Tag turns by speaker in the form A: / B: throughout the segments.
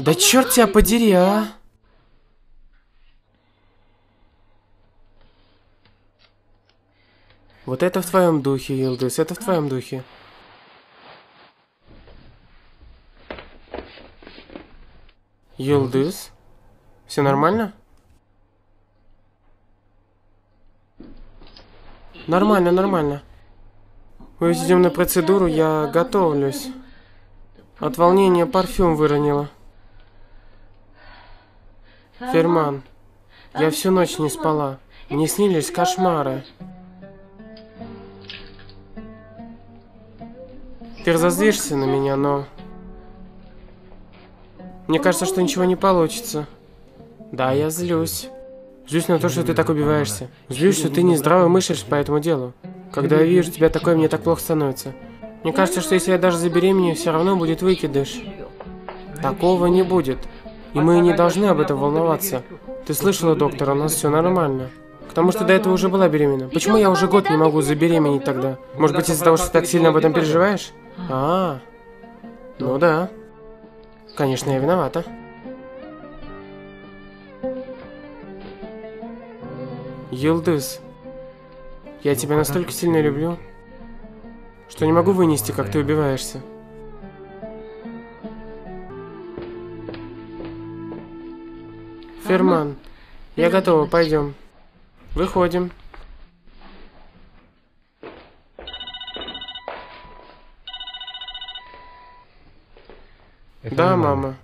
A: Да черт тебя подери, а! Вот это в твоем духе, Йилдис, это в твоем духе. Йилдис? Все нормально? Нормально, нормально. Мы идем на процедуру, я готовлюсь. От волнения парфюм выронила. Ферман, я всю ночь не спала. Мне снились кошмары. Ты разозлишься на меня, но... Мне кажется, что ничего не получится. Да, я злюсь. Злюсь на то, что ты так убиваешься. Злюсь, что ты не здраво мыслишь по этому делу. Когда я вижу тебя такой, мне так плохо становится. Мне кажется, что если я даже забеременею, все равно будет выкидыш. Такого не будет. И мы не должны об этом волноваться. Ты слышала, доктор, у нас все нормально. Потому что до этого уже была беременна. Почему я уже год не могу забеременеть тогда? Может быть, из-за того, что ты так сильно об этом переживаешь? А, ну да. Конечно, я виновата. Йилдыз, я тебя настолько сильно люблю, что не могу вынести, как ты убиваешься. Ферман, я готова, пойдем. Выходим. Да, мама.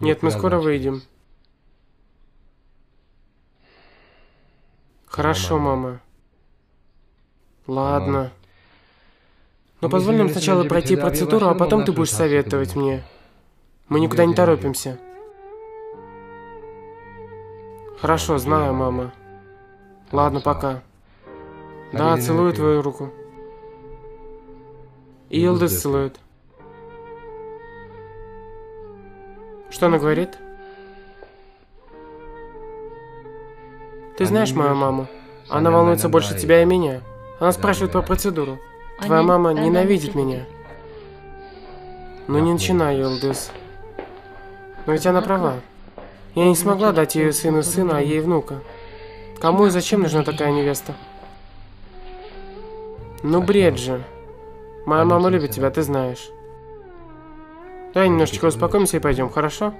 A: Нет, мы скоро выйдем. Хорошо, мама. Ладно. Но позволь нам сначала пройти процедуру, а потом ты будешь советовать мне. Мы никуда не торопимся. Хорошо, знаю, мама. Ладно, пока. Да, целую твою руку. И Илдес целует. Что она говорит? Ты знаешь мою маму? Она волнуется больше тебя и меня. Она спрашивает про процедуру. Твоя мама ненавидит меня. Ну не начинай, Йолдыс. Но ведь она права. Я не смогла дать ее сыну сына, а ей внука. Кому и зачем нужна такая невеста? Ну бред же. Моя мама любит тебя, ты знаешь. Давай немножечко успокоимся и пойдем, хорошо?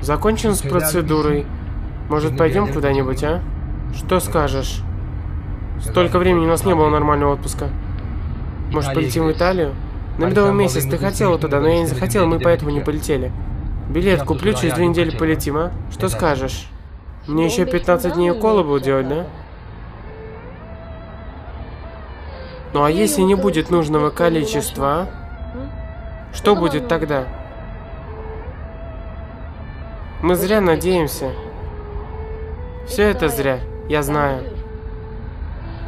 A: Закончим с процедурой. Может, пойдем куда-нибудь, а? Что скажешь? Столько времени у нас не было нормального отпуска. Может, полетим в Италию? На медовый месяц ты хотела туда, но я не захотела, мы поэтому не полетели. Билет куплю, через две недели полетим, а? Что скажешь? Мне еще 15 дней уколы будут делать, да? Ну а если не будет нужного количества? Что будет тогда? Мы зря надеемся. Все это зря, я знаю.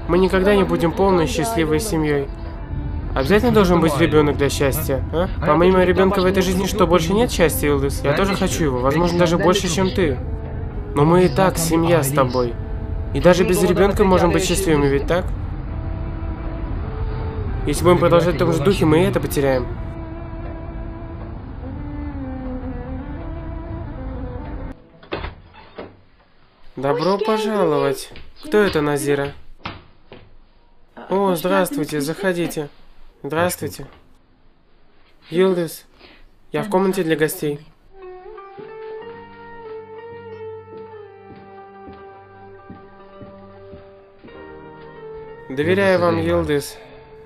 A: Мы никогда не будем полной счастливой семьей. Обязательно должен быть ребенок для счастья, а? Помимо ребенка в этой жизни что, больше нет счастья, Илдис? Я тоже хочу его, возможно, даже больше, чем ты. Но мы и так семья с тобой. И даже без ребенка можем быть счастливыми, ведь так? Если будем продолжать в том же духе, мы и это потеряем. Добро пожаловать. Кто это, Назира? О, здравствуйте, заходите. Здравствуйте. Йилдис, я в комнате для гостей. Доверяю вам, Йилдис.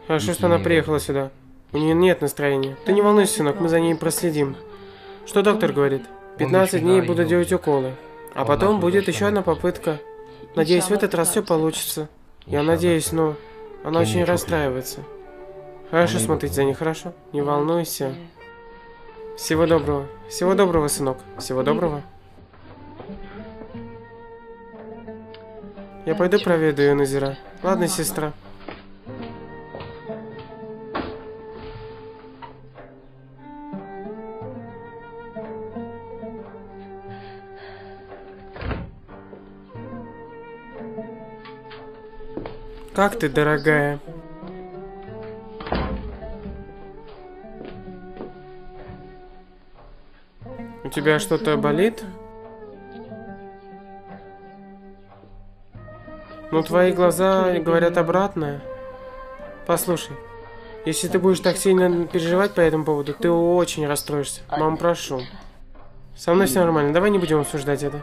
A: Хорошо, что она приехала сюда. У нее нет настроения. Ты не волнуйся, сынок, мы за ней проследим. Что доктор говорит? 15 дней буду делать уколы. А потом будет еще одна попытка. Надеюсь, в этот раз все получится. Я надеюсь, но она очень расстраивается. Хорошо смотреть за ней, хорошо? Не волнуйся. Всего доброго. Всего доброго, сынок. Всего доброго. Я пойду проведу ее, Назира. Ладно, сестра. Как ты, дорогая? У тебя что-то болит? Ну, твои глаза говорят обратное. Послушай, если ты будешь так сильно переживать по этому поводу, ты очень расстроишься. Мам, прошу. Со мной все нормально, давай не будем обсуждать это.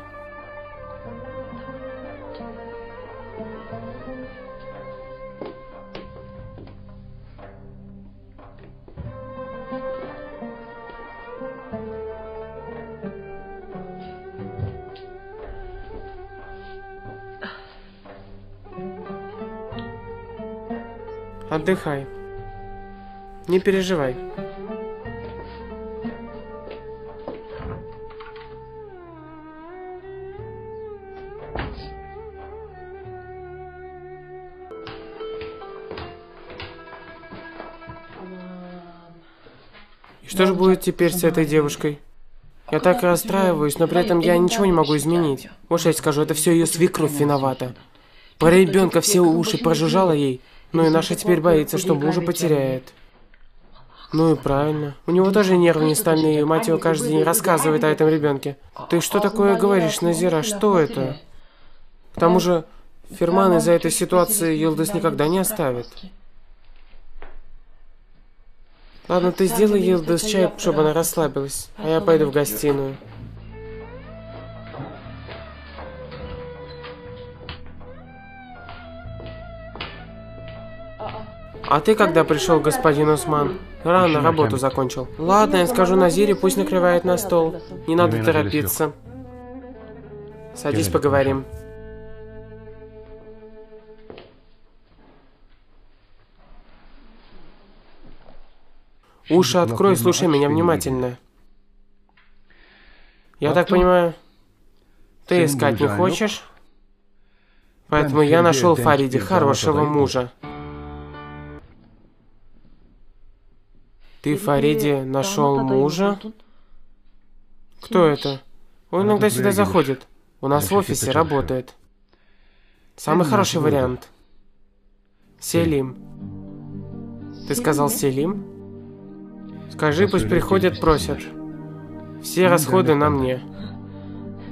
A: Отдыхай. Не переживай. И что же будет теперь с этой девушкой? Я так расстраиваюсь, но при этом я ничего не могу изменить. Что я скажу, это все ее свекровь виновата. Про ребенка все уши прожужжала ей. Ну и наша теперь боится, что мужа потеряет. Ну и правильно. У него тоже нервы не стальные, мать его каждый день рассказывает о этом ребенке. Ты что такое говоришь, Назира? Что это? К тому же, Ферман из-за этой ситуации Йилдас никогда не оставит. Ладно, ты сделай Йилдас чай, чтобы она расслабилась, а я пойду в гостиную. А ты когда пришел, господин Усман? Рано работу закончил. Ладно, я скажу Назире, пусть накрывает на стол. Не надо торопиться. Садись, поговорим. Уши открой, слушай меня внимательно. Я так понимаю, ты искать не хочешь? Поэтому я нашел Фариде хорошего мужа. Ты, Фариде, нашел мужа? Кто это? Он иногда сюда заходит. У нас в офисе работает. Самый хороший вариант. Селим. Ты сказал Селим? Скажи, пусть приходят, просят. Все расходы на мне.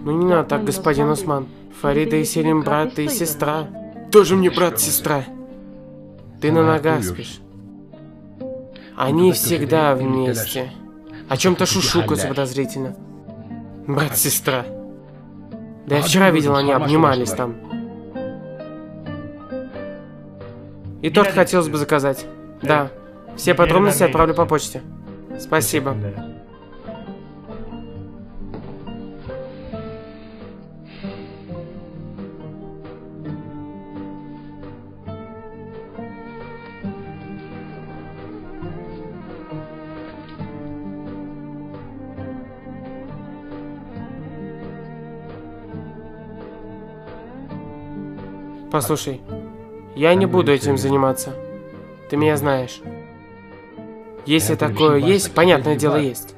A: Ну не надо так, господин Усман. Фарида и Селим брат и сестра. Тоже мне брат и сестра. Ты на ногах спишь. Они всегда вместе. О чем-то шушукаются подозрительно. Брат-сестра. Да я вчера видел, они обнимались там. И торт хотелось бы заказать. Да. Все подробности отправлю по почте. Спасибо. Послушай, я не буду этим заниматься. Ты меня знаешь. Если такое есть, понятное дело есть.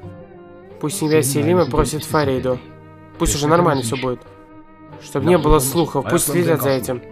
A: Пусть семья Селима просит Фариду. Пусть уже нормально все будет. Чтобы не было слухов, пусть следят за этим.